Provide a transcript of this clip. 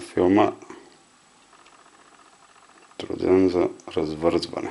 филма Труден за развързване.